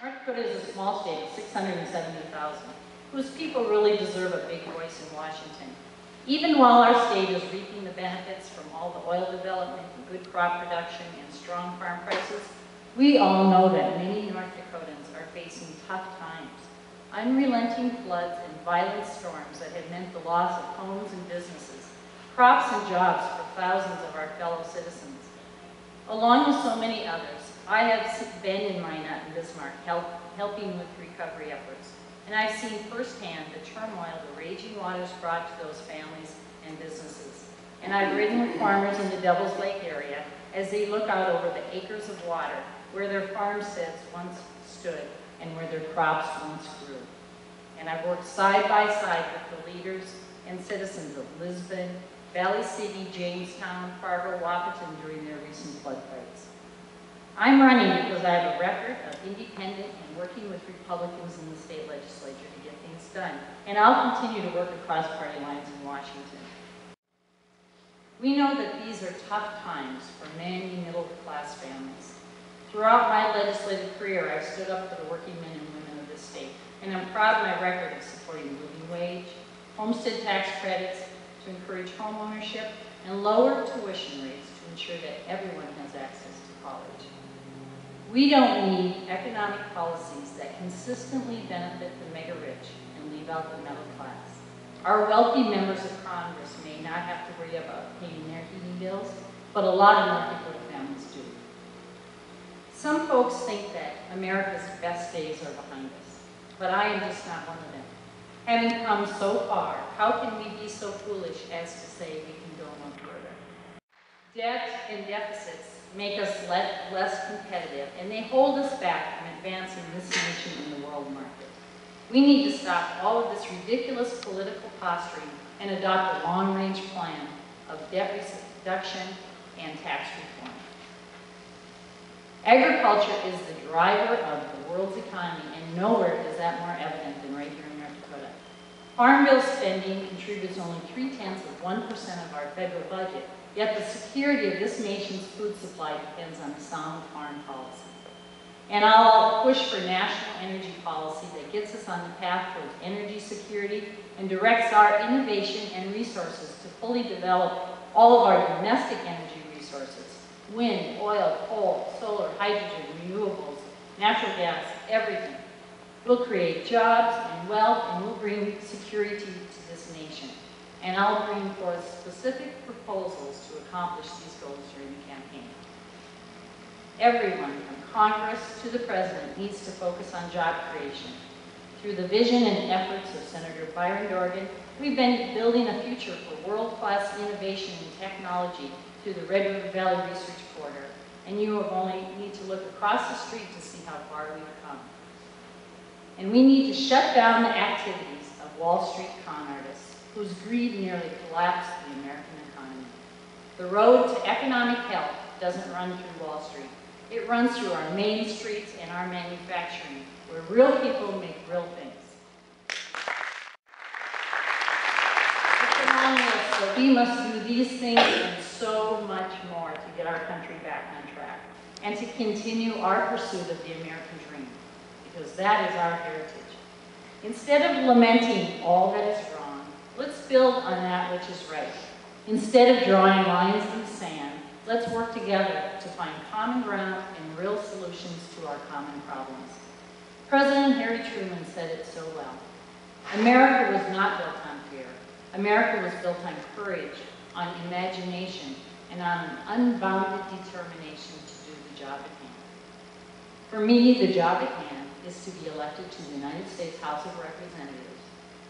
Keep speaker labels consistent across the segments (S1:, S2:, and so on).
S1: North Dakota is a small state of 670,000, whose people really deserve a big voice in Washington. Even while our state is reaping the benefits from all the oil development and good crop production and strong farm prices, we all know that many North Dakotans are facing tough times. Unrelenting floods and violent storms that have meant the loss of homes and businesses, crops and jobs for thousands of our fellow citizens. Along with so many others, I have been in Minot and Bismarck help, helping with recovery efforts, and I've seen firsthand the turmoil the raging waters brought to those families and businesses. And I've ridden with farmers in the Devil's Lake area as they look out over the acres of water where their farmsteads once stood and where their crops once grew. And I've worked side by side with the leaders and citizens of Lisbon, Valley City, Jamestown, Fargo, Wahpeton during their recent flood fights. I'm running because I have a record of independent and working with Republicans in the state legislature to get things done. And I'll continue to work across party lines in Washington. We know that these are tough times for many middle-class families. Throughout my legislative career, I've stood up for the working men and women of this state, and I'm proud of my record of supporting living wage, homestead tax credits to encourage home ownership, and lower tuition rates to ensure that everyone has access to college. We don't need economic policies that consistently benefit the mega rich and leave out the middle class. Our wealthy members of Congress may not have to worry about paying their heating bills, but a lot of Dakota families do. Some folks think that America's best days are behind us, but I am just not one of them. Having come so far, how can we be so foolish as to say we can go no further? Debt and deficits make us le less competitive, and they hold us back from advancing this nation in the world market. We need to stop all of this ridiculous political posturing and adopt a long-range plan of debt reduction and tax reform. Agriculture is the driver of the world's economy, and nowhere is that more evident than right here in. Farm bill spending contributes only three-tenths of 1% of our federal budget, yet the security of this nation's food supply depends on sound farm policy. And I'll push for national energy policy that gets us on the path towards energy security and directs our innovation and resources to fully develop all of our domestic energy resources, wind, oil, coal, solar, hydrogen, renewables, natural gas, everything. We'll create jobs and wealth and we'll bring security to this nation. And I'll bring forth specific proposals to accomplish these goals during the campaign. Everyone from Congress to the President needs to focus on job creation. Through the vision and efforts of Senator Byron Dorgan, we've been building a future for world-class innovation and technology through the Red River Valley Research Corridor, and you only need to look across the street to see how far we've come. And we need to shut down the activities of Wall Street con artists, whose greed nearly collapsed the American economy. The road to economic health doesn't run through Wall Street. It runs through our main streets and our manufacturing, where real people make real things. So we must do these things and so much more to get our country back on track and to continue our pursuit of the American dream, because that is our heritage. Instead of lamenting all that is wrong, let's build on that which is right. Instead of drawing lines in the sand, let's work together to find common ground and real solutions to our common problems. President Harry Truman said it so well. America was not built on fear. America was built on courage, on imagination, and on an unbounded determination to do the job at hand. For me, the job at hand is to be elected to the United States House of Representatives,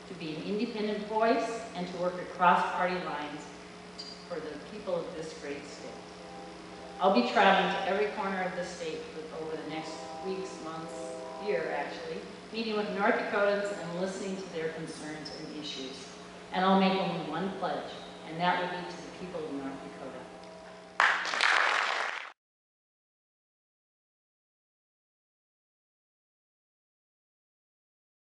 S1: to be an independent voice, and to work across party lines for the people of this great state. I'll be traveling to every corner of the state over the next weeks, months, year actually, meeting with North Dakotans and listening to their concerns and issues. And I'll make only one pledge, and that will be to the people of North Dakota.